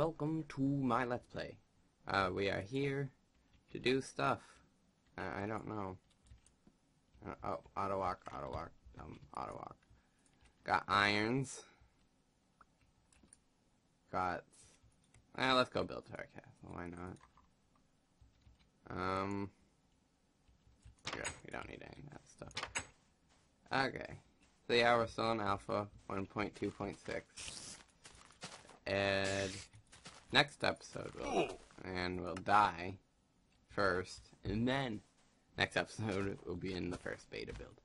Welcome to my Let's Play. Uh, we are here to do stuff. I, I don't know. Uh, oh, auto walk, auto walk, um, auto walk. Got irons. Got. Eh, let's go build Tower Castle. Why not? Um. Yeah, we don't need any of that stuff. Okay. So yeah, we're still in Alpha 1.2.6 and next episode we'll and we'll die first and then next episode will be in the first beta build.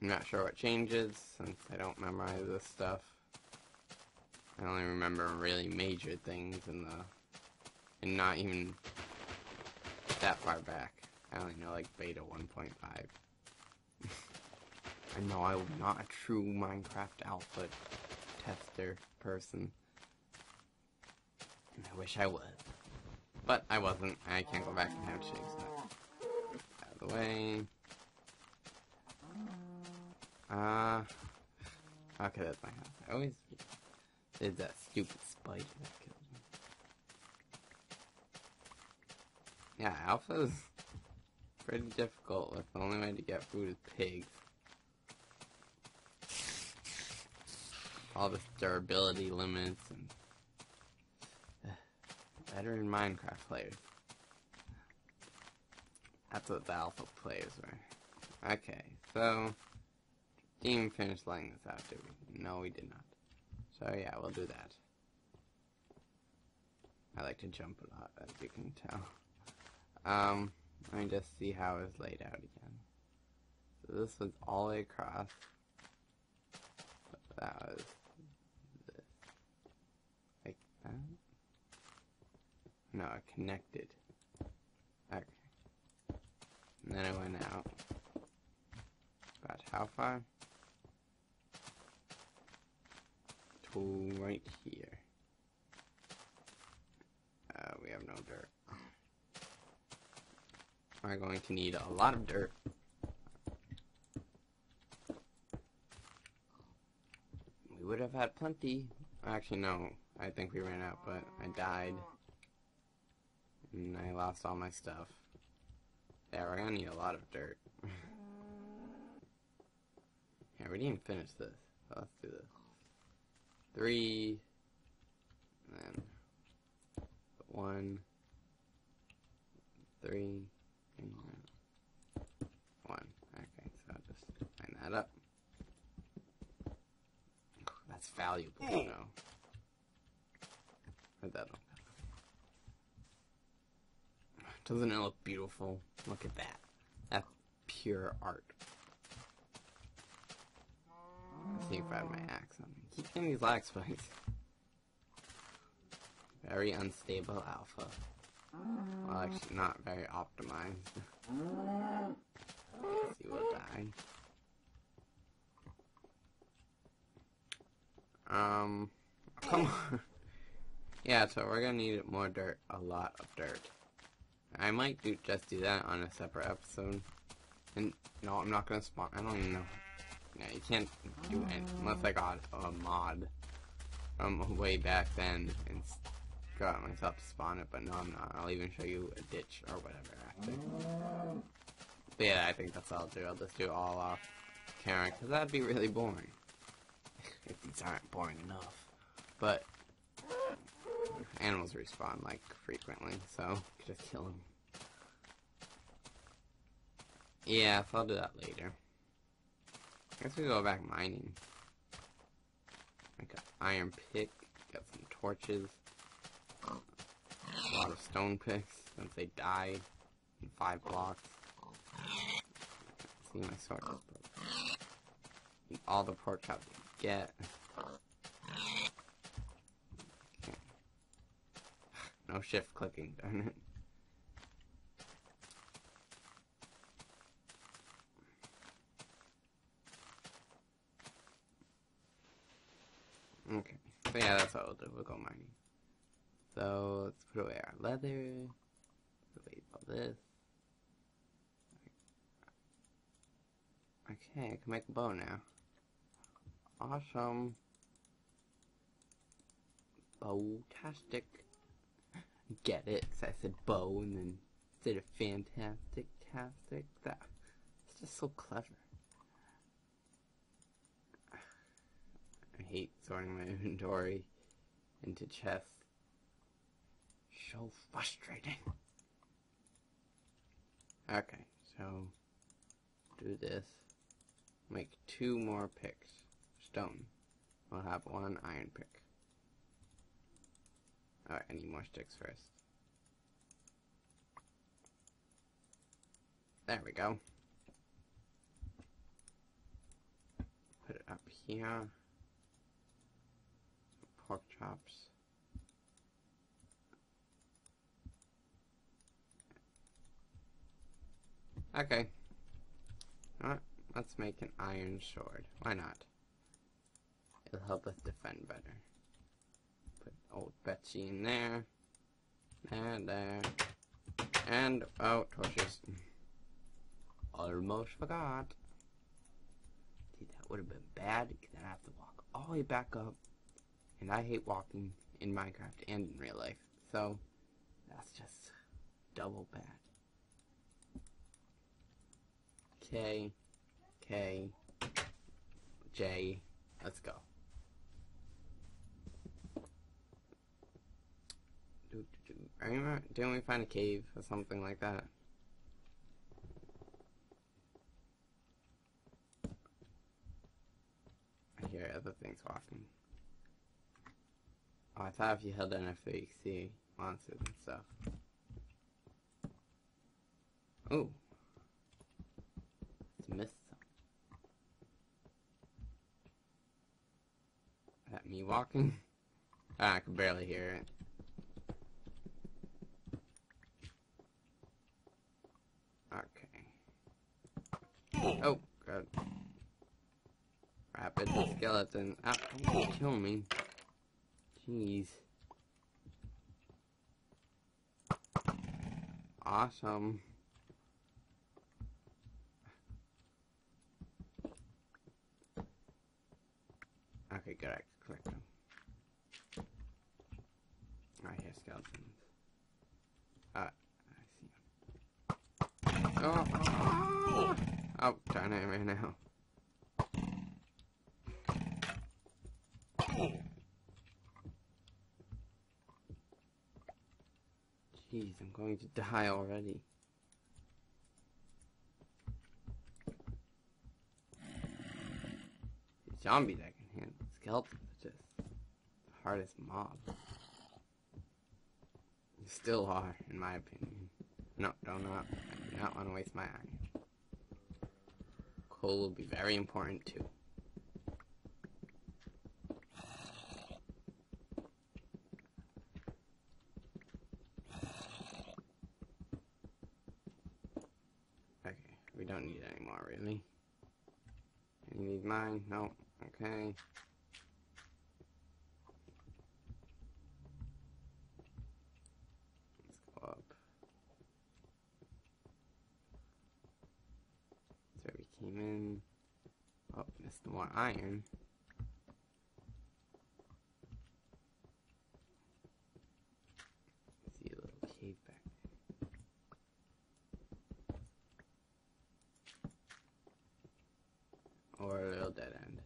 I'm not sure what changes since I don't memorize this stuff. I only remember really major things in the and not even that far back. I only know like beta 1.5 I know I'm not a true Minecraft alpha tester person. I wish I was. But I wasn't. I can't go back and have that. Out of the way. Uh, okay, that's my house. I always did that stupid spider that killed me. Yeah, alpha's pretty difficult if the only way to get food is pigs. all the durability limits and better in Minecraft players. That's what the alpha players were. Okay, so didn't finish laying this out, did we? No, we did not. So yeah, we'll do that. I like to jump a lot, as you can tell. Um, let me just see how it's laid out again. So this was all across. That was No, I connected. Okay. And then I went out. About how far? To right here. Uh, we have no dirt. We're going to need a lot of dirt. We would have had plenty. Actually, no. I think we ran out, but I died. And I lost all my stuff. Yeah, we're gonna need a lot of dirt. yeah, we didn't even finish this. So let's do this. Three. And then one. Three. And one. Okay, so I'll just line that up. That's valuable, you mm. know. Put that. Doesn't it look beautiful? Look at that. That's pure art. Let's see if I have my axe on me. Keep getting these lag spikes. Very unstable alpha. Well, actually, not very optimized. Let's see, we'll die. Um, come on. yeah, so we're gonna need more dirt, a lot of dirt. I might do just do that on a separate episode. And no, I'm not gonna spawn. I don't even know. Yeah, you can't do it unless I got a mod from way back then and got myself to spawn it. But no, I'm not. I'll even show you a ditch or whatever. After. But yeah, I think that's all I'll do. I'll just do it all off camera because that'd be really boring. if these aren't boring enough. But animals respawn like frequently, so just kill them. Yeah, I'll do that later. I guess we go back mining. Like iron pick, got some torches, a lot of stone picks since they died in five blocks. See my sword All the pork chops get. No shift clicking, darn it. Okay, so yeah, that's what we'll go mining. So let's put away our leather. Put away all this. Okay, I can make a bow now. Awesome. Bowtastic. Get it? 'Cause I said bow and then instead a fantastic tastic. That it's just so clever. I hate sorting my inventory into chests. So frustrating. Okay, so do this. Make two more picks. Stone. We'll have one iron pick. Alright, I need more sticks first. There we go. Put it up here. Pork chops. Okay. Alright, let's make an iron sword. Why not? It'll help us defend better. Put old Betsy in there. And there. And, oh, torches. Almost forgot. See, that would have been bad, then I have to walk all the way back up. And I hate walking in Minecraft and in real life. So, that's just double bad. K, K, J, let's go. Didn't we find a cave or something like that? I hear other things walking. Oh, I thought if you held down F3 you could see monsters and stuff. Ooh. It's missed some. Is that me walking? Ah, I can barely hear it. Okay. Oh, God. Rapid skeleton. Ah, don't kill me. Jeez. Awesome. Okay, good. I collect them. I hear skeletons. Ah, I see them. Oh, oh, oh, darn it, I ran. Jeez, I'm going to die already. Zombies I can handle. Skeletons just the hardest mob. Still are, in my opinion. No, don't not. I do not want to waste my iron. Coal will be very important too. Okay, we don't need really. You need mine? No. Okay. Let's go up. So we came in. Oh, missed more iron. See a little cave back there. Or a little dead end.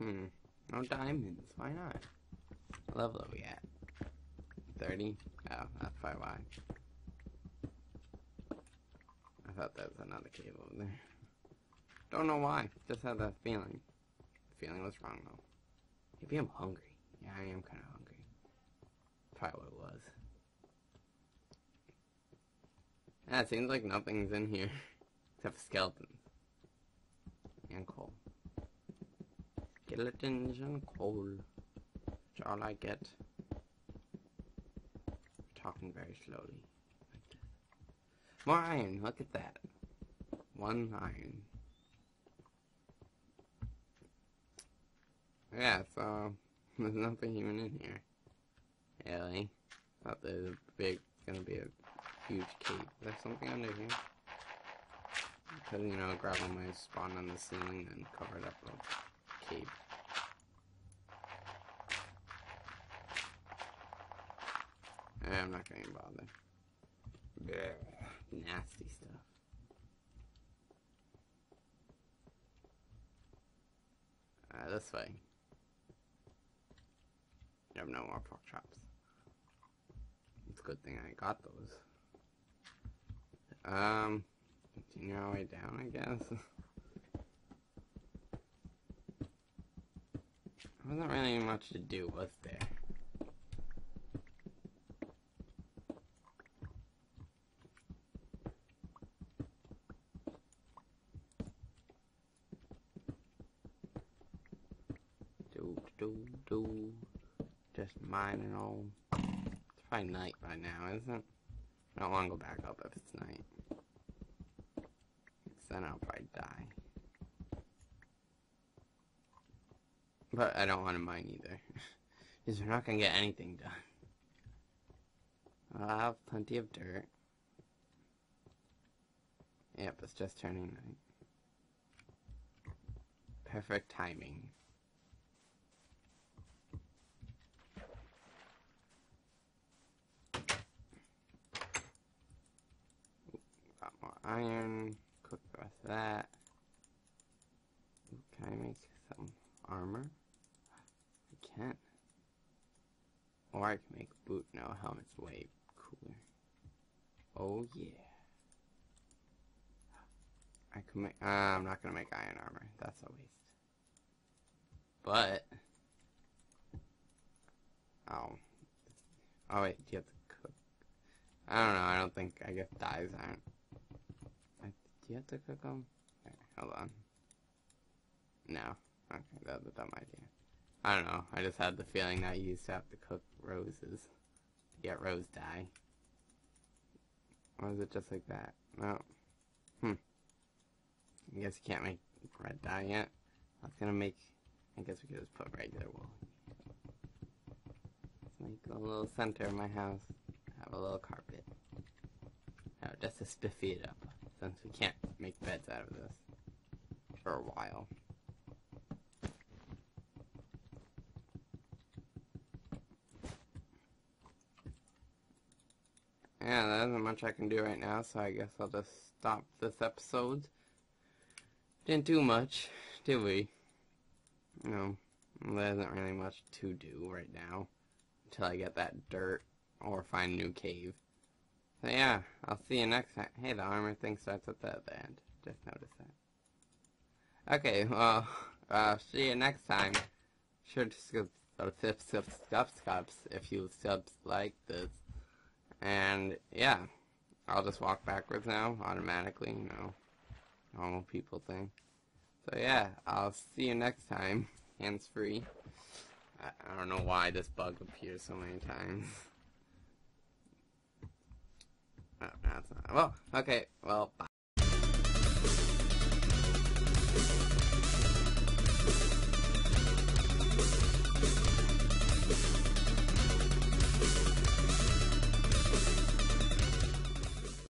Hmm. No diamonds. Why not? What level are we at? 30? Oh, that's probably why. I thought that was another cave over there. Don't know why. Just had that feeling. The feeling was wrong though. Maybe I'm hungry. Yeah, I am kind of hungry. Probably what it was. Yeah, it seems like nothing's in here. Except skeletons. And coal. Skeletons and coal. That's all I get. Talking very slowly. More iron, look at that. One iron. Yeah, so there's nothing even in here. Really? Thought there's a big gonna be a huge cave. There's something under here. Because, you know, gravel might spawn on the ceiling and cover it up with cave. I'm not gonna even bother. Blech. Nasty stuff. Uh, this way. You have no more pork chops. It's a good thing I got those. Um, continue our way down, I guess. there wasn't really much to do, was there? Do do. Just mining all. It's probably night by now, isn't it? I don't want to go back up if it's night. then I'll probably die. But I don't want to mine either. Because we're not going to get anything done. I'll have plenty of dirt. Yep, it's just turning night. Perfect timing. Got more iron. Cook of that. Can I make some armor? I can't. Or I can make boot. No, helmet's way cooler. Oh yeah. I can make. Uh, I'm not gonna make iron armor. That's a waste. But. Oh. Oh wait. Do you have to cook? I don't know. I don't think. I guess dyes aren't. Have to cook them? hold on. No. Okay, that's a dumb idea. I don't know. I just had the feeling that you used to have to cook roses to get rose dye. Or is it just like that? No. Hmm. I guess you can't make red dye yet. I was gonna make. I guess we could just put regular wool. Let's make a little center of my house. Have a little carpet. Oh, just to spiffy it up, since we can't make beds out of this for a while. Yeah, there isn't much I can do right now, so I guess I'll just stop this episode. Didn't do much, did we? No, there isn't really much to do right now until I get that dirt or find a new cave. So yeah, I'll see you next time. Hey, the armor thing starts at the other end. Just noticed that. Okay, well, uh, see you next time. Sure to sub sub sub sub subs if you subs like this. And yeah, I'll just walk backwards now automatically, you know, normal people thing. So yeah, I'll see you next time, hands free. I, I don't know why this bug appears so many times. Oh, well, okay, well, bye.